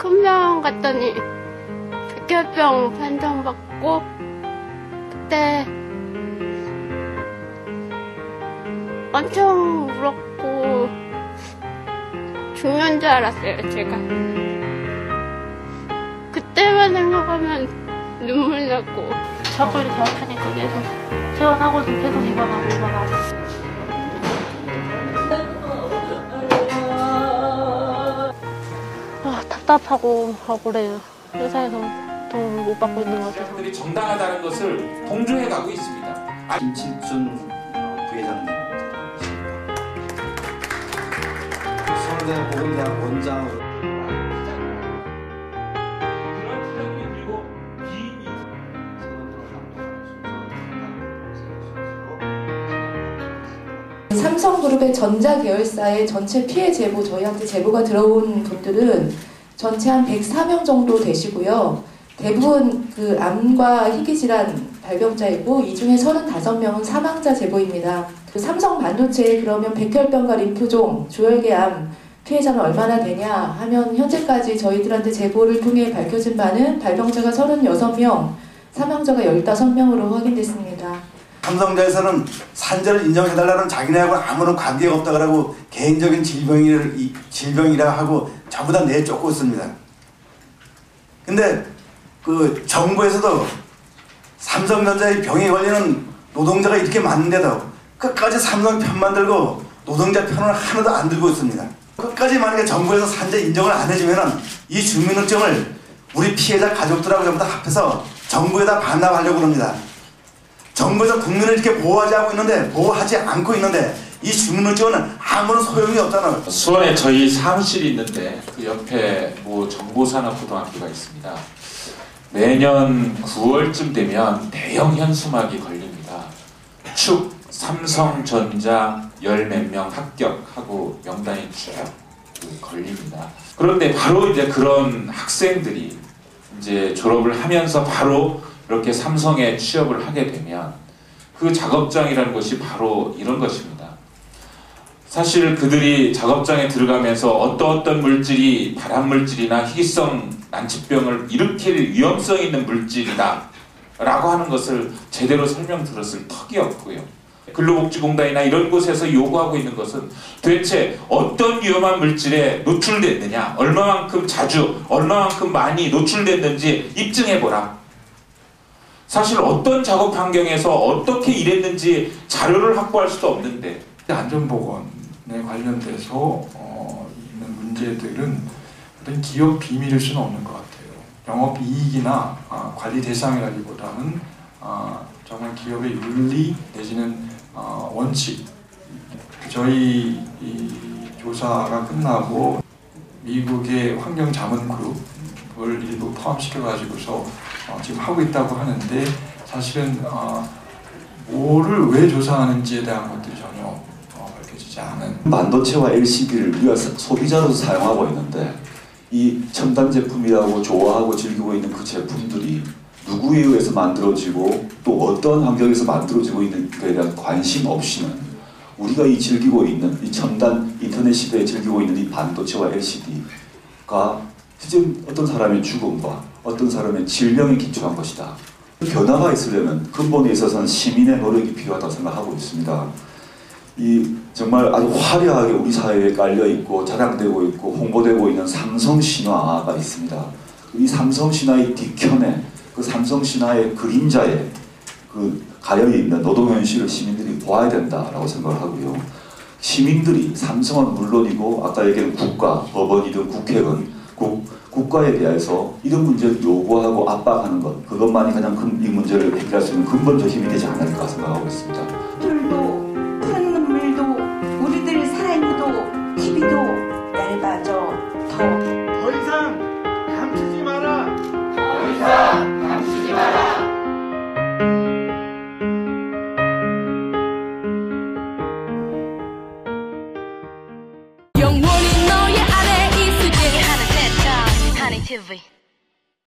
큰 병원 갔더니 백혈병 판정받고 그때 엄청 울었고 죽는 줄 알았어요 제가. 그때만 생각하면 눈물 나고. 이렇게 아프니까 계속 퇴원하고도 계속 입원하고 입원하고 답답하고 억울해요 회사에서 도움을 못 받고 있는 것 같아서. 사람들이 정당하다는 것을 동조해 가고 있습니다. 아, 김칠준 어, 부회장님. 서울대 보건대학 원장으로 삼성그룹의 전자계열사의 전체 피해 제보, 저희한테 제보가 들어온 분들은 전체 한 104명 정도 되시고요. 대부분 그 암과 희귀질환 발병자이고 이 중에 35명은 사망자 제보입니다. 그 삼성 반도체에 그러면 백혈병과 림프종, 조혈계암 피해자는 얼마나 되냐 하면 현재까지 저희들한테 제보를 통해 밝혀진 바는 발병자가 36명, 사망자가 15명으로 확인됐습니다. 삼성자에서는 산재를 인정해달라는 자기네하고 아무런 관계가 없다 그러고 개인적인 질병을 이- 질병이라 하고 전부 다 내쫓고 있습니다. 근데 그 정부에서도 삼성전자의 병에 걸리는 노동자가 이렇게 많은데도 끝까지 삼성 편만 들고 노동자 편을 하나도 안 들고 있습니다. 끝까지 만약에 정부에서 산재 인정을 안 해주면은 이 주민등록증을 우리 피해자 가족들하고 전부 다 합해서 정부에다 반납하려고 합니다. 정부에서 국민을 이렇게 보호하지 않고 있는데 보호하지 않고 있는데 이 주민등록증은 아무런 소용이 없잖아요. 수원에 저희 사무실이 있는데 그 옆에 모 정보산업고등학교가 있습니다. 매년 9월쯤 되면 대형 현수막이 걸립니다. 축 삼성전자 열 몇 명 합격하고 명단이 쭉그 걸립니다. 그런데 바로 이제 그런 학생들이 이제 졸업을 하면서 바로 이렇게 삼성에 취업을 하게 되면 그 작업장이라는 것이 바로 이런 것입니다. 사실 그들이 작업장에 들어가면서 어떤 어떤 물질이 발암 물질이나 희귀성 난치병을 일으킬 위험성 있는 물질이다 라고 하는 것을 제대로 설명 들었을 턱이 없고요. 근로복지공단이나 이런 곳에서 요구하고 있는 것은 도대체 어떤 위험한 물질에 노출됐느냐, 얼마만큼 자주, 얼마만큼 많이 노출됐는지 입증해보라. 사실 어떤 작업 환경에서 어떻게 일했는지 자료를 확보할 수도 없는데 안전보건에 관련돼서 어, 있는 문제들은 어떤 기업 비밀일 수는 없는 것 같아요. 영업 이익이나 아, 관리 대상이라기보다는 아, 정말 기업의 윤리 내지는 아, 원칙. 저희 이 조사가 끝나고 미국의 환경자문그룹 을 일부 포함시켜 가지고서 어, 지금 하고 있다고 하는데 사실은 어, 뭐를 왜 조사하는지에 대한 것들이 전혀 어, 밝혀지지 않은. 반도체와 LCD를 우리가 사- 소비자로서 사용하고 있는데 이 첨단 제품이라고 좋아하고 즐기고 있는 그 제품들이 누구에 의해서 만들어지고 또 어떤 환경에서 만들어지고 있는가에 대한 관심 없이는 우리가 이 즐기고 있는 이 첨단 인터넷 시대에 즐기고 있는 이 반도체와 LCD가 실제 어떤 사람의 죽음과 어떤 사람의 질병에 기초한 것이다. 변화가 있으려면 근본에 있어서는 시민의 노력이 필요하다고 생각하고 있습니다. 이 정말 아주 화려하게 우리 사회에 깔려 있고 자랑되고 있고 홍보되고 있는 삼성 신화가 있습니다. 이 삼성 신화의 뒤편에 그 삼성 신화의 그림자에 그 가려 있는 노동 현실을 시민들이 보아야 된다라고 생각을 하고요. 시민들이 삼성은 물론이고 아까 얘기한 국가, 법원이든 국회든 국, 국가에 대해서 이런 문제를 요구하고 압박하는 것 그것만이 가장 큰 이 문제를 해결할 수 있는 근본적 힘이 되지 않을까 생각하고 있습니다.